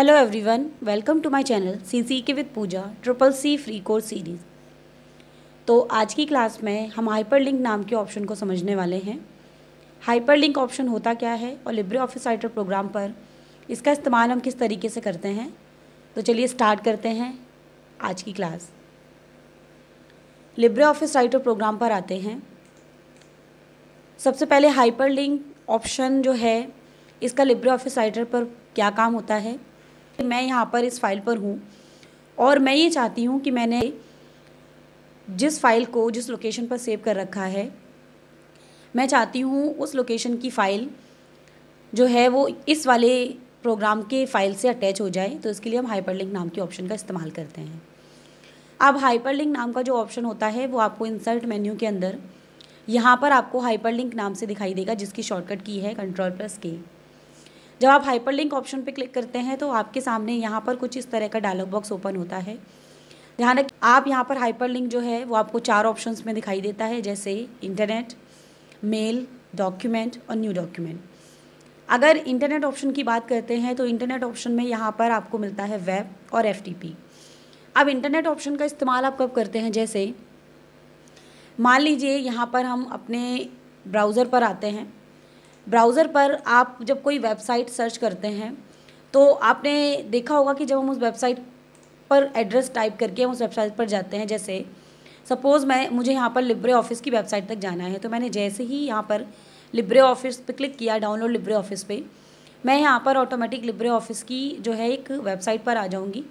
Hello everyone welcome to my channel C C K with Pooja triple C free course series तो आज की class में हम hyperlink नाम के ऑप्शन को समझने वाले हैं। हाइपरलिंक ऑप्शन होता क्या है और लिब्रे ऑफ़िस राइटर प्रोग्राम पर इसका इस्तेमाल हम किस तरीके से करते हैं? तो चलिए स्टार्ट करते हैं आज की class libre office writer program पर आते हैं। सबसे पहले हाइपरलिंक ऑप्शन जो है, इसका लिब्रे ऑफ़िस राइटर पर क्या काम होता है? मैं यहाँ पर इस फ़ाइल पर हूँ। और मैं ये चाहती हूँ कि मैंने जिस फ़ाइल को, जिस लोकेशन पर सेव कर रखा है, मैं चाहती हूँ उस लोकेशन की फ़ाइल जो है वो इस वाले प्रोग्राम के फ़ाइल से अटैच हो जाए। तो इसके लिए हम हाइपरलिंक नाम के ऑप्शन का इस्तेमाल करते हैं। अब हाइपरलिंक नाम का जो ऑप्शन होता है, वो आपको इंसर्ट मेन्यू के अंदर यहाँ पर आपको हाइपरलिंक नाम से दिखाई देगा, जिसकी शॉर्टकट की है कंट्रोल प्लस के जब आप हाइपरलिंक ऑप्शन पे क्लिक करते हैं तो आपके सामने यहाँ पर कुछ इस तरह का डायलॉग बॉक्स ओपन होता है। ध्यान रख, आप यहाँ पर हाइपरलिंक जो है, वो आपको चार ऑप्शंस में दिखाई देता है, जैसे इंटरनेट मेल डॉक्यूमेंट और न्यू डॉक्यूमेंट अगर इंटरनेट ऑप्शन की बात करते हैं तो इंटरनेट ऑप्शन में यहाँ पर आपको मिलता है वेब और एफटीपी अब इंटरनेट ऑप्शन का इस्तेमाल आप कब करते हैं, जैसे मान लीजिए यहाँ पर हम अपने ब्राउज़र पर आते हैं। ब्राउज़र पर आप जब कोई वेबसाइट सर्च करते हैं तो आपने देखा होगा कि जब हम उस वेबसाइट पर एड्रेस टाइप करके हम उस वेबसाइट पर जाते हैं, जैसे सपोज़ मैं, मुझे यहाँ पर लिब्रे ऑफ़िस की वेबसाइट तक जाना है तो मैंने जैसे ही यहाँ पर लिब्रे ऑफ़िस पर क्लिक किया, डाउनलोड लिब्रे ऑफ़िस पे, मैं यहाँ पर ऑटोमेटिक लिब्रे ऑफ़िस की जो है एक वेबसाइट पर आ जाऊँगी।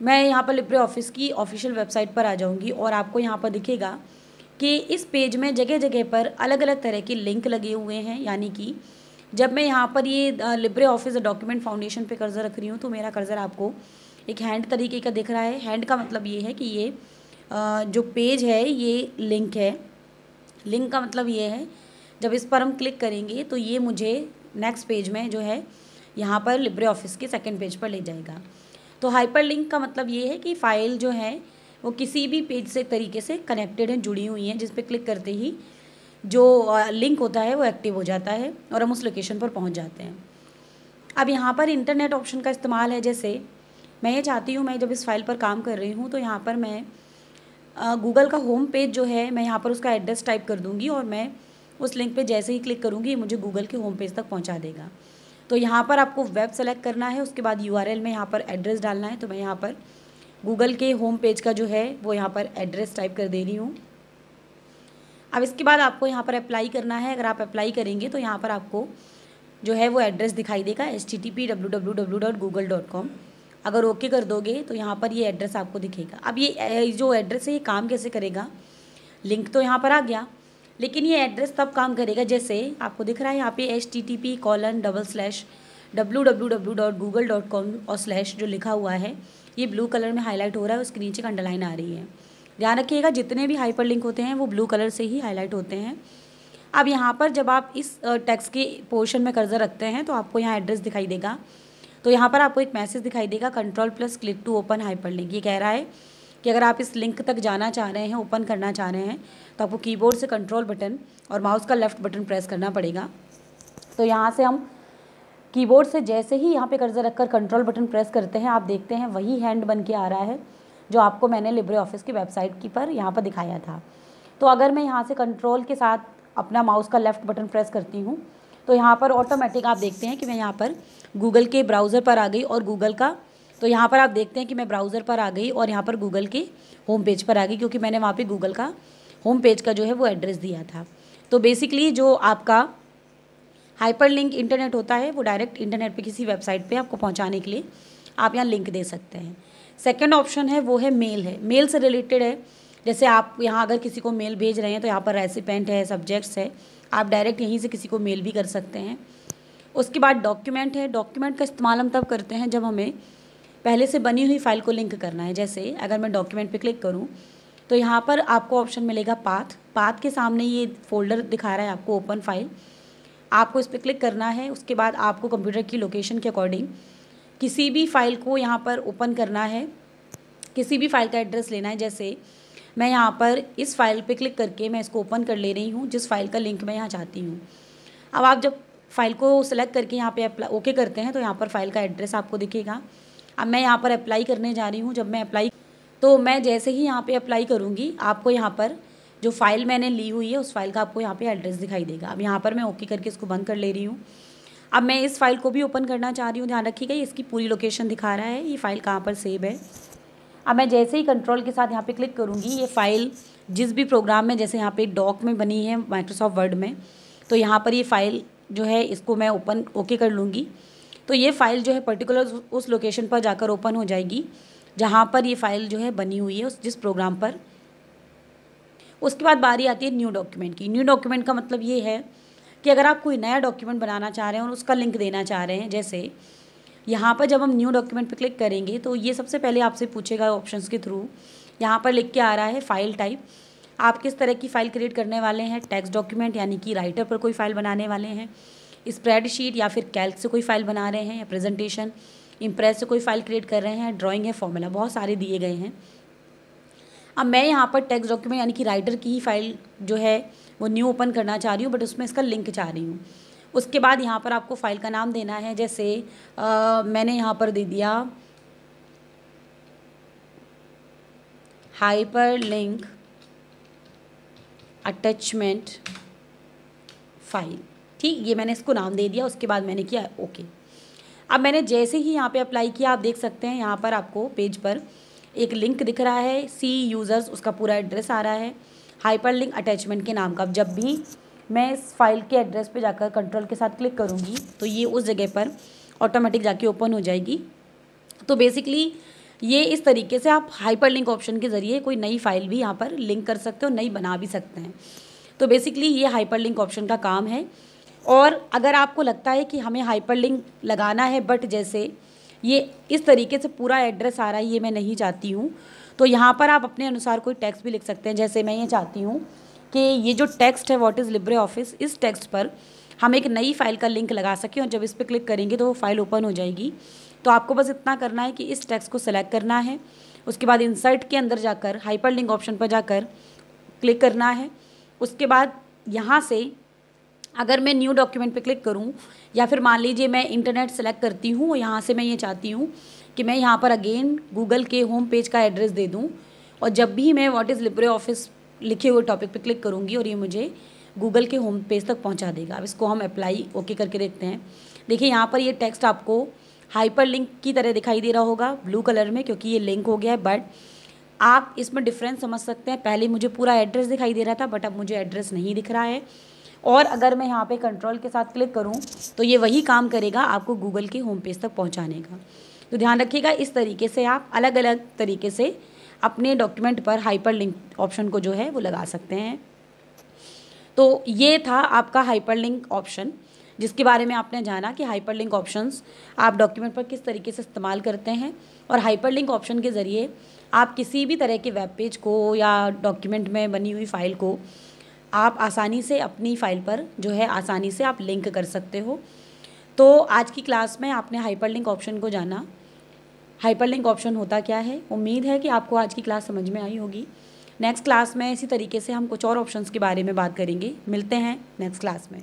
मैं यहाँ पर लिब्रे ऑफ़िस की ऑफिशियल वेबसाइट पर आ जाऊँगी और आपको यहाँ पर दिखेगा कि इस पेज में जगह जगह पर अलग अलग तरह के लिंक लगे हुए हैं, यानी कि जब मैं यहाँ पर ये लिब्रे ऑफ़िस डॉक्यूमेंट फाउंडेशन पे कर्ज़र रख रही हूँ तो मेरा कर्ज़र आपको एक हैंड तरीके का दिख रहा है। हैंड का मतलब ये है कि ये जो पेज है, ये लिंक है। लिंक का मतलब ये है, जब इस पर हम क्लिक करेंगे तो ये मुझे नेक्स्ट पेज में जो है, यहाँ पर लिब्रे ऑफ़िस के सेकेंड पेज पर ले जाएगा। तो हाइपर लिंक का मतलब ये है कि फ़ाइल जो है वो किसी भी पेज से तरीके से कनेक्टेड हैं, जुड़ी हुई हैं, जिस पर क्लिक करते ही जो लिंक होता है, वो एक्टिव हो जाता है और हम उस लोकेशन पर पहुँच जाते हैं। अब यहाँ पर इंटरनेट ऑप्शन का इस्तेमाल है, जैसे मैं ये चाहती हूँ, मैं जब इस फ़ाइल पर काम कर रही हूँ तो यहाँ पर मैं गूगल का होम पेज जो है, मैं यहाँ पर उसका एड्रेस टाइप कर दूँगी और मैं उस लिंक पे जैसे ही क्लिक करूँगी मुझे गूगल के होम पेज तक पहुँचा देगा। तो यहाँ पर आपको वेब सेलेक्ट करना है, उसके बाद यूआरएल में यहाँ पर एड्रेस डालना है तो मैं यहाँ पर गूगल के होम पेज का जो है, वो यहाँ पर एड्रेस टाइप कर दे रही हूँ। अब इसके बाद आपको यहाँ पर अप्लाई करना है। अगर आप अप्लाई करेंगे तो यहाँ पर आपको जो है, वो एड्रेस दिखाई देगा H T T P W W W dot Google dot com अगर ओके कर दोगे तो यहाँ पर ये एड्रेस आपको दिखेगा। अब ये जो एड्रेस है, ये काम कैसे करेगा? लिंक तो यहाँ पर आ गया। लेकिन ये एड्रेस तब काम करेगा, जैसे आपको दिख रहा है, यहाँ पे H T T P colon double slash com और स्लैश जो लिखा हुआ है, ये ब्लू कलर में हाईलाइट हो रहा है, उसके नीचे एक अंडरलाइन आ रही है। ध्यान रखिएगा, जितने भी हाइपर लिंक होते हैं, वो ब्लू कलर से ही हाईलाइट होते हैं। अब यहाँ पर जब आप इस टेक्स्ट के पोर्शन में कर्जा रखते हैं तो आपको यहाँ एड्रेस दिखाई देगा। तो यहाँ पर आपको एक मैसेज दिखाई देगा control plus click to open hyperlink ये कह रहा है कि अगर आप इस लिंक तक जाना चाह रहे हैं ओपन करना चाह रहे हैं तो आपको कीबोर्ड से कंट्रोल बटन और माउस का लेफ़्ट बटन प्रेस करना पड़ेगा। तो यहाँ से हम कीबोर्ड से जैसे ही यहाँ पे कर्जर रखकर कंट्रोल बटन प्रेस करते हैं, आप देखते हैं वही हैंड बन के आ रहा है, जो आपको मैंने लिब्रे ऑफ़िस की वेबसाइट की पर यहाँ पर दिखाया था। तो अगर मैं यहाँ से कंट्रोल के साथ अपना माउस का लेफ़्ट बटन प्रेस करती हूँ तो यहाँ पर ऑटोमेटिक आप देखते हैं कि मैं यहाँ पर गूगल के ब्राउज़र पर आ गई और गूगल का तो यहाँ पर आप देखते हैं कि मैं ब्राउज़र पर आ गई और यहाँ पर गूगल के होम पेज पर आ गई, क्योंकि मैंने वहाँ पे गूगल का होम पेज का जो है वो एड्रेस दिया था। तो बेसिकली जो आपका हाइपर लिंक इंटरनेट होता है, वो डायरेक्ट इंटरनेट पे किसी वेबसाइट पे आपको पहुँचाने के लिए आप यहाँ लिंक दे सकते हैं। सेकंड ऑप्शन है, वो है मेल है। मेल से रिलेटेड है, जैसे आप यहाँ अगर किसी को मेल भेज रहे हैं तो यहाँ पर रेसिपेंट है, सब्जेक्ट्स है, आप डायरेक्ट यहीं से किसी को मेल भी कर सकते हैं। उसके बाद डॉक्यूमेंट है, डॉक्यूमेंट का इस्तेमाल हम तब करते हैं जब हमें पहले से बनी हुई फ़ाइल को लिंक करना है। जैसे अगर मैं डॉक्यूमेंट पे क्लिक करूँ तो यहाँ पर आपको ऑप्शन मिलेगा पाथ। पाथ के सामने ये फोल्डर दिखा रहा है आपको ओपन फ़ाइल। आपको इस पर क्लिक करना है, उसके बाद आपको कंप्यूटर की लोकेशन के अकॉर्डिंग किसी भी फ़ाइल को यहाँ पर ओपन करना है, किसी भी फ़ाइल का एड्रेस लेना है, जैसे मैं यहाँ पर इस फ़ाइल पे क्लिक करके मैं इसको ओपन कर ले रही हूँ, जिस फ़ाइल का लिंक मैं यहाँ चाहती हूँ। अब आप जब फ़ाइल को सेलेक्ट करके यहाँ पे अप्लाई ओके करते हैं तो यहाँ पर फ़ाइल का एड्रेस आपको दिखेगा। अब मैं यहाँ पर अप्लाई करने जा रही हूँ, जब मैं अप्लाई तो मैं जैसे ही यहाँ पर अप्लाई करूँगी, आपको यहाँ पर जो फ़ाइल मैंने ली हुई है, उस फ़ाइल का आपको यहाँ पे एड्रेस दिखाई देगा। अब यहाँ पर मैं ओके करके इसको बंद कर ले रही हूँ। अब मैं इस फ़ाइल को भी ओपन करना चाह रही हूँ। ध्यान रखिएगा इसकी पूरी लोकेशन दिखा रहा है। ये फ़ाइल कहाँ पर सेव है? अब मैं जैसे ही कंट्रोल के साथ यहाँ पे क्लिक करूँगी, ये फ़ाइल जिस भी प्रोग्राम में, जैसे यहाँ पे डॉक में बनी है माइक्रोसॉफ्ट वर्ड में तो यहाँ पर ये फ़ाइल जो है, इसको मैं ओपन ओके कर लूँगी। तो ये फ़ाइल जो है पर्टिकुलर उस लोकेशन पर जाकर ओपन हो जाएगी, जहाँ पर ये फ़ाइल जो है बनी हुई है, उस जिस प्रोग्राम पर। उसके बाद बारी आती है न्यू डॉक्यूमेंट की। न्यू डॉक्यूमेंट का मतलब ये है कि अगर आप कोई नया डॉक्यूमेंट बनाना चाह रहे हैं और उसका लिंक देना चाह रहे हैं, जैसे यहाँ पर जब हम न्यू डॉक्यूमेंट पर क्लिक करेंगे तो ये सबसे पहले आपसे पूछेगा ऑप्शन के थ्रू यहाँ पर लिख के आ रहा है फ़ाइल टाइप आप किस तरह की फ़ाइल क्रिएट करने वाले हैं? टैक्स डॉक्यूमेंट यानी कि राइटर पर कोई फ़ाइल बनाने वाले हैं। स्प्रेडशीट या फिर कैल्क से कोई फ़ाइल बना रहे हैं या प्रेजेंटेशन इम्प्रेस से कोई फ़ाइल क्रिएट कर रहे हैं ड्राइंग है फॉर्मूला बहुत सारे दिए गए हैं। अब मैं यहाँ पर टेक्स्ट डॉक्यूमेंट यानी कि राइटर की ही फ़ाइल जो है वो न्यू ओपन करना चाह रही हूँ बट उसमें इसका लिंक चाह रही हूँ। उसके बाद यहाँ पर आपको फ़ाइल का नाम देना है जैसे आ, मैंने यहाँ पर दे दिया हाइपर लिंक अटैचमेंट फ़ाइल ठीक ये मैंने इसको नाम दे दिया उसके बाद मैंने किया ओके अब मैंने जैसे ही यहाँ पे अप्लाई किया आप देख सकते हैं यहाँ पर आपको पेज पर एक लिंक दिख रहा है। सी यूज़र्स उसका पूरा एड्रेस आ रहा है। हाइपर लिंक अटैचमेंट के नाम का। जब भी मैं इस फ़ाइल के एड्रेस पे जाकर कंट्रोल के साथ क्लिक करूँगी तो ये उस जगह पर ऑटोमेटिक जाके ओपन हो जाएगी। तो बेसिकली ये इस तरीके से आप हाइपर लिंक ऑप्शन के ज़रिए कोई नई फ़ाइल भी यहाँ पर लिंक कर सकते हो, नई बना भी सकते हैं। तो बेसिकली ये हाइपर लिंक ऑप्शन का काम है। और अगर आपको लगता है कि हमें हाइपर लिंक लगाना है बट जैसे ये इस तरीके से पूरा एड्रेस आ रहा है, ये मैं नहीं चाहती हूँ। तो यहाँ पर आप अपने अनुसार कोई टैक्स भी लिख सकते हैं। जैसे मैं ये चाहती हूँ कि ये जो टेक्स्ट है व्हाट इज़ लिब्रे ऑफ़िस इस टेक्स्ट पर हम एक नई फ़ाइल का लिंक लगा सकें और जब इस पर क्लिक करेंगे तो वो फ़ाइल ओपन हो जाएगी। तो आपको बस इतना करना है कि इस टेक्स्ट को सेलेक्ट करना है। उसके बाद इंसर्ट के अंदर जाकर हाइपर लिंक ऑप्शन पर जाकर क्लिक करना है। उसके बाद यहाँ से अगर मैं न्यू डॉक्यूमेंट पे क्लिक करूँ, या फिर मान लीजिए मैं इंटरनेट सेलेक्ट करती हूँ, यहाँ से मैं ये चाहती हूँ कि मैं यहाँ पर अगेन गूगल के होम पेज का एड्रेस दे दूँ, और जब भी मैं व्हाट इज़ लिब्रे ऑफ़िस लिखे हुए टॉपिक पे क्लिक करूँगी, और ये मुझे गूगल के होम पेज तक पहुँचा देगा। अब इसको हम अप्लाई ओके करके देखते हैं। देखिए, यहाँ पर ये टेक्स्ट आपको हाइपर लिंक की तरह दिखाई दे रहा होगा ब्लू कलर में, क्योंकि ये लिंक हो गया है बट आप इसमें डिफरेंस समझ सकते हैं। पहले मुझे पूरा एड्रेस दिखाई दे रहा था बट अब मुझे एड्रेस नहीं दिख रहा है। और अगर मैं यहाँ पे कंट्रोल के साथ क्लिक करूँ तो ये वही काम करेगा आपको गूगल के होम पेज तक पहुँचाने का। तो ध्यान रखिएगा, इस तरीके से आप अलग अलग तरीके से अपने डॉक्यूमेंट पर हाइपर लिंक ऑप्शन को जो है, वो लगा सकते हैं। तो ये था आपका हाइपर लिंक ऑप्शन जिसके बारे में आपने जाना कि हाइपर लिंक ऑप्शंस आप डॉक्यूमेंट पर किस तरीके से इस्तेमाल करते हैं और हाइपर लिंक ऑप्शन के ज़रिए आप किसी भी तरह के वेब पेज को या डॉक्यूमेंट में बनी हुई फ़ाइल को आप आसानी से अपनी फ़ाइल पर जो है आसानी से आप लिंक कर सकते हो। तो आज की क्लास में आपने हाइपर लिंक ऑप्शन को जाना। हाइपर लिंक ऑप्शन होता क्या है? उम्मीद है कि आपको आज की क्लास समझ में आई होगी। नेक्स्ट क्लास में इसी तरीके से हम कुछ और ऑप्शंस के बारे में बात करेंगे। मिलते हैं नेक्स्ट क्लास में।